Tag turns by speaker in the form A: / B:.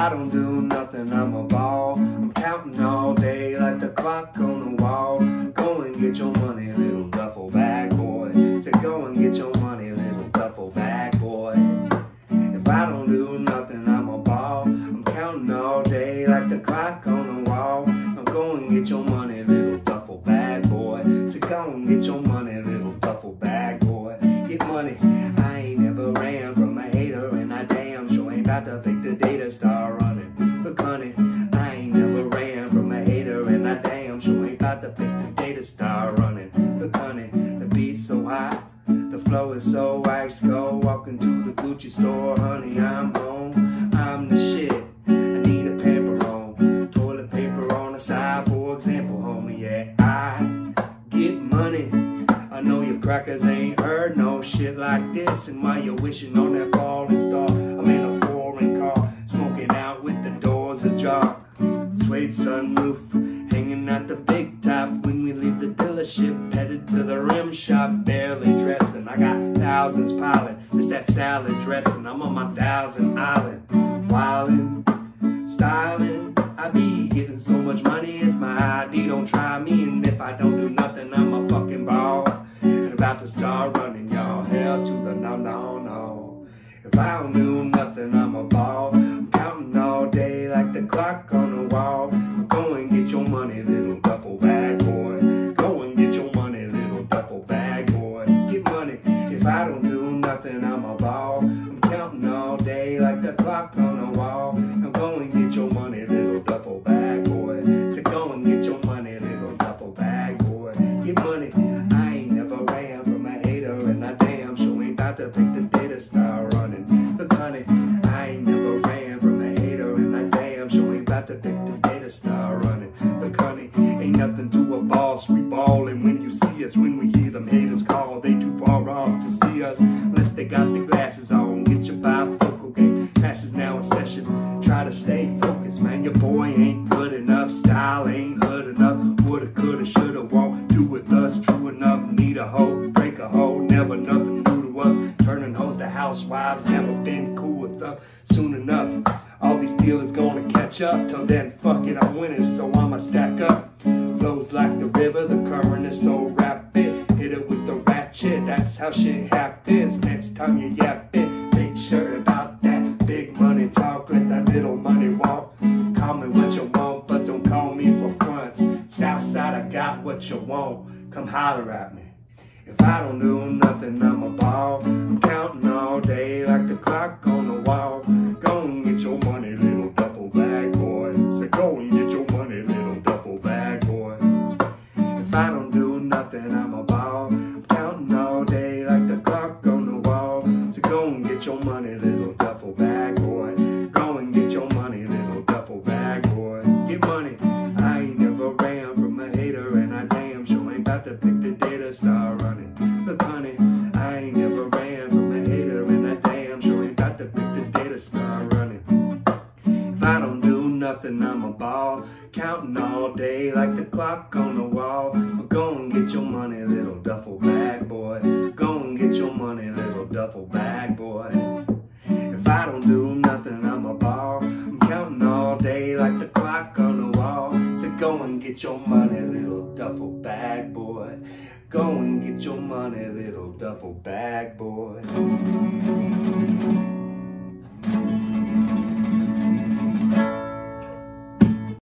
A: I don't do nothing, I'm a ball. I'm counting all day like the clock on the wall. Go and get your money, little duffel bag boy. Say go and get your money, little duffel bag boy. If I don't do nothing, I'm a ball. I'm counting all day like the clock on the wall. I'm going get your money, little duffel bag boy. So go and get your money, about to pick the data start running. Look, honey, I ain't never ran from a hater, and I damn sure ain't about to pick the data start running. Look, honey, the beat's so hot. The flow is so ice cold. Walking to the Gucci store, honey, I'm home. I'm the shit. I need a pamper on. Toilet paper on the side, for example, homie. Yeah, I get money. I know your crackers ain't heard no shit like this. And why you're wishing on that falling star, the dealership, headed to the rim shop, barely dressing. I got thousands piling, it's that salad dressing. I'm on my thousand island, wildin', styling. I be getting so much money, it's my ID. Don't try me, and if I don't do nothing, I'm a fucking ball. And about to start running, y'all. Hell to the no, no, no. If I don't do nothing, I'm a ball. I'm counting all day like the clock the data star running. Look, honey, ain't nothing to a boss. We ballin' when you see us, when we hear them haters call. They too far off to see us, unless they got the glasses on. Get your bifocal game, passes now in session. Try to stay focused, man. Your boy ain't good enough, style ain't hood enough. Woulda, coulda, shoulda, won't do with us. True enough, need a hoe, break a hoe, never nothing new to us. Turning hoes to housewives, never been cool with us. Soon enough, all these dealers gonna up. Till then, fuck it, I'm winning, so I'ma stack up. Flows like the river, the current is so rapid. Hit it with the ratchet, that's how shit happens. Next time you yapping, make sure about that big money talk. Let that little money walk. Call me what you want, but don't call me for fronts. Southside, I got what you want. Come holler at me. If I don't do nothing, I'm a ball. Go and get your money, little duffel bag boy. If I don't do nothing, I'm a ball. I'm counting all day like the clock on the wall. So go and get your money, little duffel bag boy. Go and get your money, little duffel bag boy. Get money. I ain't never ran from a hater, and I damn sure ain't about to pick the data star running. Look, honey, ball. Counting all day like the clock on the wall. Go and get your money, little duffel bag boy. Go and get your money, little duffel bag boy. If I don't do nothing, I'm a ball. I'm counting all day like the clock on the wall. So go and get your money, little duffel bag boy. Go and get your money, little duffel bag boy.